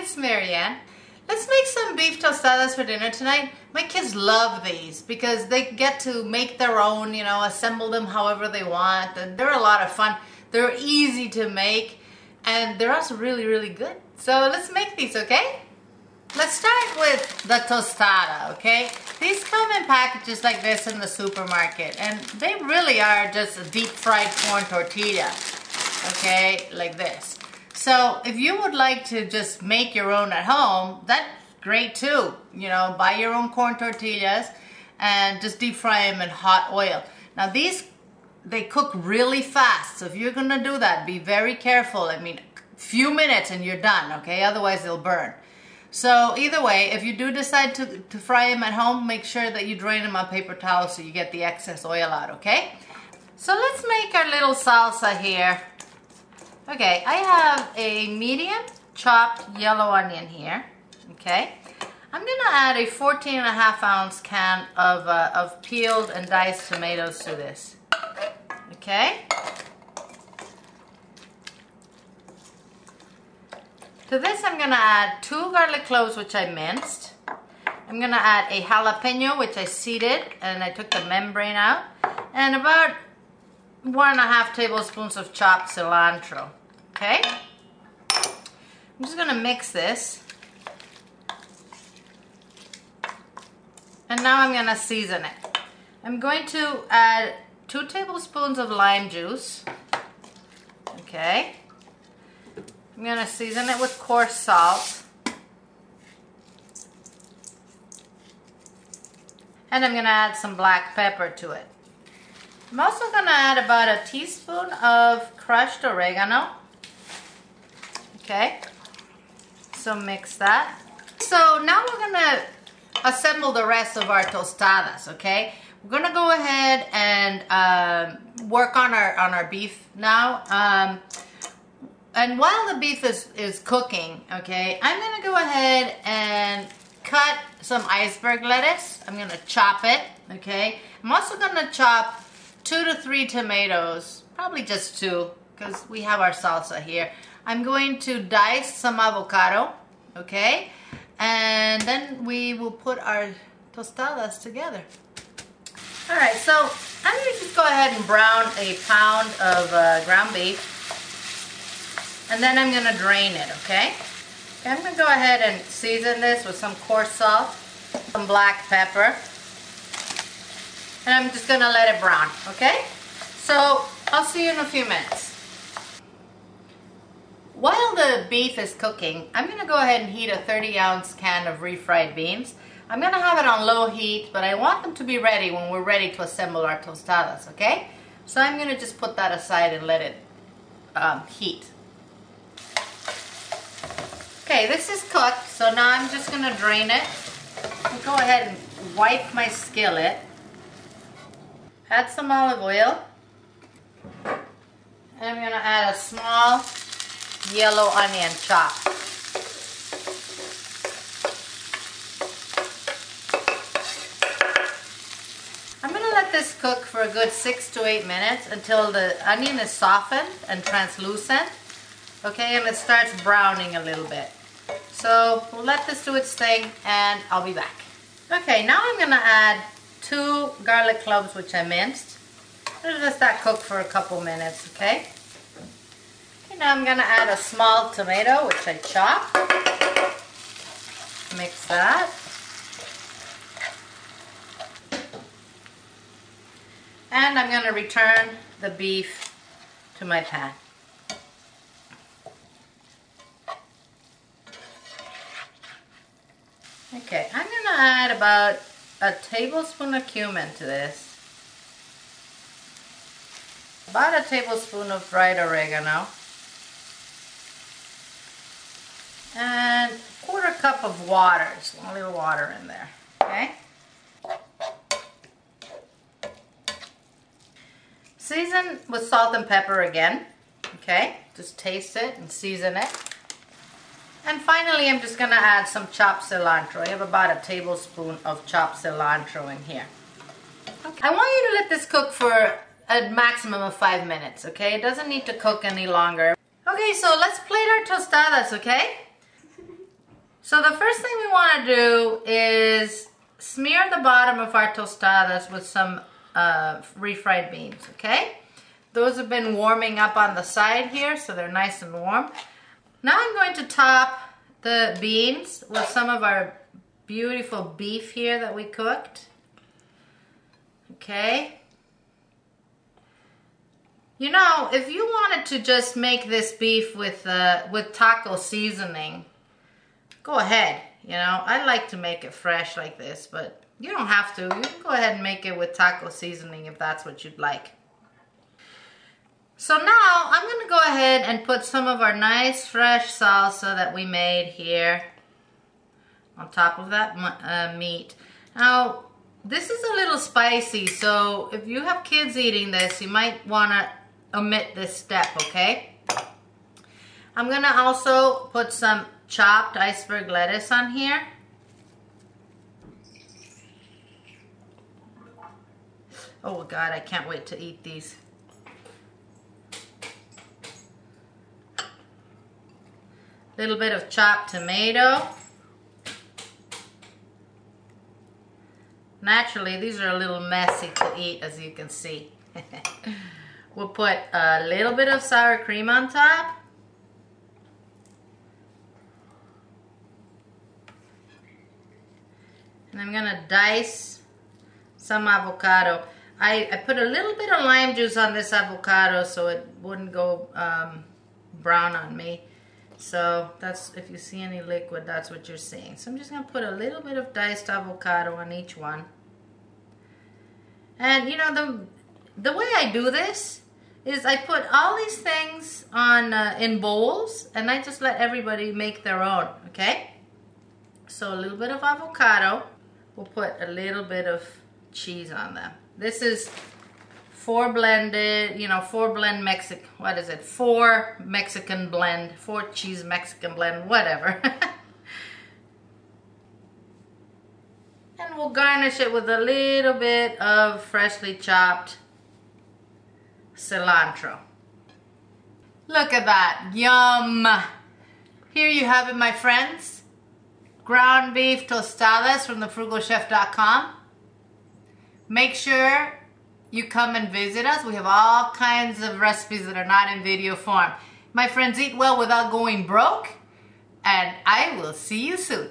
It's Marianne. Let's make some beef tostadas for dinner tonight. My kids love these because they get to make their own, you know, assemble them however they want. They're a lot of fun. They're easy to make and they're also really, really good. So let's make these, okay? Let's start with the tostada, okay? These come in packages like this in the supermarket and they really are just a deep fried corn tortilla, okay, like this. So if you would like to just make your own at home, that's great too. You know, buy your own corn tortillas and just deep fry them in hot oil. Now these, they cook really fast. So if you're gonna do that, be very careful. I mean, few minutes and you're done, okay? Otherwise they'll burn. So either way, if you do decide to, to fry them at home, make sure that you drain them on paper towel so you get the excess oil out, okay? So let's make our little salsa here. Okay, I have a medium chopped yellow onion here, okay? I'm gonna add a 14 and a half ounce can of, uh, of peeled and diced tomatoes to this, okay? To this I'm gonna add two garlic cloves which I minced. I'm gonna add a jalapeno which I seeded and I took the membrane out and about one and a half tablespoons of chopped cilantro. Okay? I'm just gonna mix this. And now I'm gonna season it. I'm going to add two tablespoons of lime juice. Okay. I'm gonna season it with coarse salt. And I'm gonna add some black pepper to it. I'm also gonna add about a teaspoon of crushed oregano. Okay, so mix that. So now we're gonna assemble the rest of our tostadas, okay? We're gonna go ahead and um, work on our on our beef now. Um, and while the beef is, is cooking, okay, I'm gonna go ahead and cut some iceberg lettuce. I'm gonna chop it, okay? I'm also gonna chop two to three tomatoes, probably just two, because we have our salsa here. I'm going to dice some avocado, okay? And then we will put our tostadas together. All right, so I'm gonna just go ahead and brown a pound of uh, ground beef. And then I'm gonna drain it, okay? okay? I'm gonna go ahead and season this with some coarse salt, some black pepper, and I'm just gonna let it brown, okay? So I'll see you in a few minutes. While the beef is cooking, I'm gonna go ahead and heat a 30 ounce can of refried beans. I'm gonna have it on low heat, but I want them to be ready when we're ready to assemble our tostadas, okay? So I'm gonna just put that aside and let it um, heat. Okay, this is cooked, so now I'm just gonna drain it. I'll go ahead and wipe my skillet. Add some olive oil. And I'm gonna add a small yellow onion chop. I'm going to let this cook for a good six to eight minutes until the onion is softened and translucent. Okay, and it starts browning a little bit. So we'll let this do its thing and I'll be back. Okay, now I'm going to add two garlic cloves which I minced. Let just that cook for a couple minutes, okay? Now I'm going to add a small tomato, which I chopped. Mix that. And I'm going to return the beef to my pan. Okay, I'm going to add about a tablespoon of cumin to this. About a tablespoon of fried oregano. And quarter cup of water, just a little water in there, okay? Season with salt and pepper again, okay? Just taste it and season it. And finally, I'm just gonna add some chopped cilantro. I have about a tablespoon of chopped cilantro in here. Okay. I want you to let this cook for a maximum of five minutes, okay? It doesn't need to cook any longer. Okay, so let's plate our tostadas, okay? So the first thing we want to do is smear the bottom of our tostadas with some uh, refried beans, okay? Those have been warming up on the side here, so they're nice and warm. Now I'm going to top the beans with some of our beautiful beef here that we cooked. Okay. You know, if you wanted to just make this beef with uh, with taco seasoning, go ahead. You know, I like to make it fresh like this, but you don't have to. You can go ahead and make it with taco seasoning if that's what you'd like. So now I'm going to go ahead and put some of our nice fresh salsa that we made here on top of that uh, meat. Now, this is a little spicy, so if you have kids eating this, you might want to omit this step, okay? I'm going to also put some chopped iceberg lettuce on here. Oh God, I can't wait to eat these. Little bit of chopped tomato. Naturally, these are a little messy to eat, as you can see. we'll put a little bit of sour cream on top. I'm gonna dice some avocado. I, I put a little bit of lime juice on this avocado so it wouldn't go um, brown on me. So that's, if you see any liquid, that's what you're seeing. So I'm just to put a little bit of diced avocado on each one. And you know, the, the way I do this is I put all these things on uh, in bowls and I just let everybody make their own, okay? So a little bit of avocado. We'll put a little bit of cheese on them. This is four blended, you know, four blend Mexican, what is it? Four Mexican blend, four cheese Mexican blend, whatever. and we'll garnish it with a little bit of freshly chopped cilantro. Look at that, yum. Here you have it, my friends. Ground beef tostadas from thefrugalchef.com. Make sure you come and visit us. We have all kinds of recipes that are not in video form. My friends, eat well without going broke, and I will see you soon.